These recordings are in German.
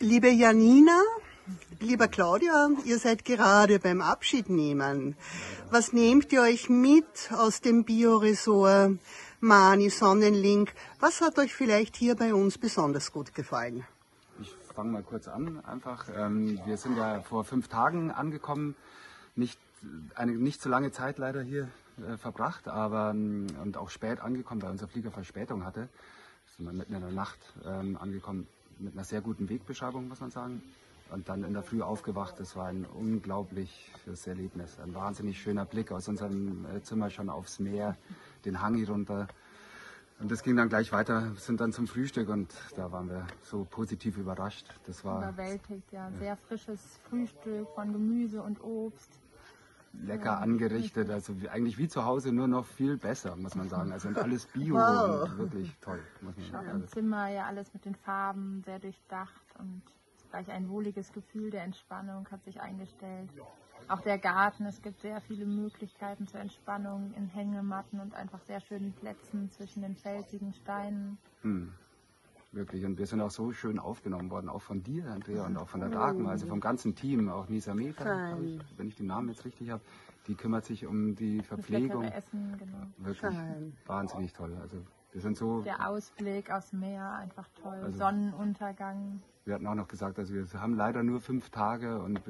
Liebe Janina, lieber Claudia, ihr seid gerade beim Abschied nehmen. Was nehmt ihr euch mit aus dem Bioresort Mani Sonnenlink? Was hat euch vielleicht hier bei uns besonders gut gefallen? Ich fange mal kurz an. Einfach, ähm, wir sind ja vor fünf Tagen angekommen. Nicht eine nicht so lange Zeit leider hier äh, verbracht, aber ähm, und auch spät angekommen, weil unser Flieger Verspätung hatte. Sind wir mitten in der Nacht ähm, angekommen mit einer sehr guten Wegbeschreibung, muss man sagen. Und dann in der Früh aufgewacht. Das war ein unglaubliches Erlebnis. Ein wahnsinnig schöner Blick aus unserem äh, Zimmer schon aufs Meer, den Hang runter. Und das ging dann gleich weiter, sind dann zum Frühstück und da waren wir so positiv überrascht. Das war Überwältigt, ja. Sehr frisches Frühstück von Gemüse und Obst. Lecker angerichtet, also wie, eigentlich wie zu Hause, nur noch viel besser, muss man sagen. Also und alles Bio Wow. und wirklich toll, muss man sagen. im Zimmer ja alles mit den Farben sehr durchdacht und gleich ein wohliges Gefühl der Entspannung hat sich eingestellt. Auch der Garten, es gibt sehr viele Möglichkeiten zur Entspannung in Hängematten und einfach sehr schönen Plätzen zwischen den felsigen Steinen. hm, wirklich. Und wir sind auch so schön aufgenommen worden, auch von dir, Andrea, und auch von der Dagmar, also vom ganzen Team, auch Nisa ich, wenn ich den Namen jetzt richtig habe. Die kümmert sich um die Verpflegung. Essen, genau. Wirklich Fein. wahnsinnig toll. Also wir sind so Der Ausblick aufs Meer, einfach toll. Also- Sonnenuntergang. Wir hatten auch noch gesagt, also wir haben leider nur fünf Tage und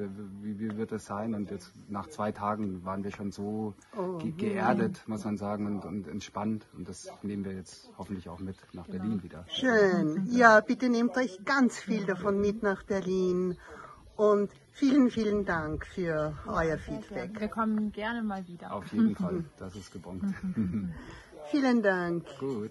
wie, wie wird das sein? Und jetzt nach zwei Tagen waren wir schon so ge geerdet, muss man sagen, und, und entspannt. Und das nehmen wir jetzt hoffentlich auch mit nach Berlin wieder. Schön. Ja, bitte nehmt euch ganz viel davon mit nach Berlin. Und vielen, vielen Dank für euer Feedback. Wir kommen gerne mal wieder. Auf jeden Fall, das ist gebongt. Vielen Dank. Gut.